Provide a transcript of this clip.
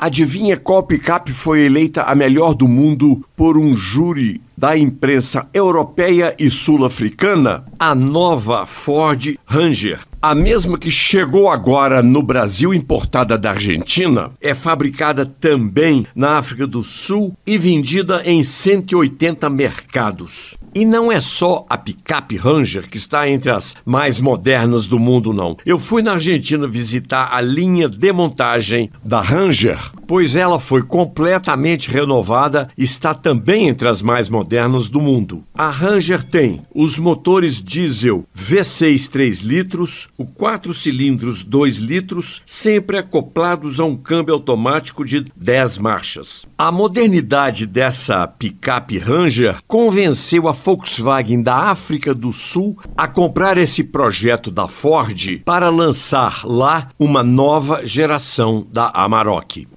Adivinha qual picape foi eleita a melhor do mundo por um júri da imprensa europeia e sul-africana? A nova Ford Ranger. A mesma que chegou agora no Brasil, importada da Argentina, é fabricada também na África do Sul e vendida em 180 mercados. E não é só a picape Ranger que está entre as mais modernas do mundo, não. Eu fui na Argentina visitar a linha de montagem da Ranger, pois ela foi completamente renovada e está também entre as mais modernas do mundo. A Ranger tem os motores diesel V6 3 litros, o 4 cilindros 2 litros, sempre acoplados a um câmbio automático de 10 marchas. A modernidade dessa picape Ranger convenceu a Volkswagen da África do Sul a comprar esse projeto da Ford para lançar lá uma nova geração da Amarok.